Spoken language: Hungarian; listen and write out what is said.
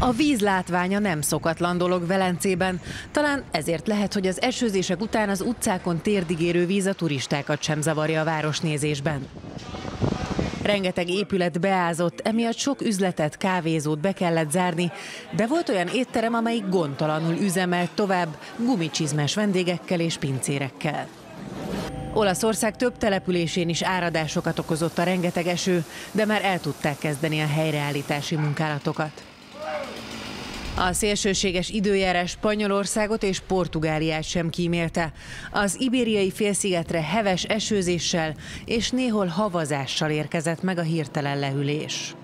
A víz látványa nem szokatlan dolog Velencében. Talán ezért lehet, hogy az esőzések után az utcákon térdigérő víz a turistákat sem zavarja a városnézésben. Rengeteg épület beázott, emiatt sok üzletet, kávézót be kellett zárni, de volt olyan étterem, amelyik gondtalanul üzemelt tovább gumicsizmes vendégekkel és pincérekkel. Olaszország több településén is áradásokat okozott a rengeteg eső, de már el tudták kezdeni a helyreállítási munkálatokat. A szélsőséges időjárás Spanyolországot és Portugáliát sem kímélte. Az ibériai félszigetre heves esőzéssel és néhol havazással érkezett meg a hirtelen lehűlés.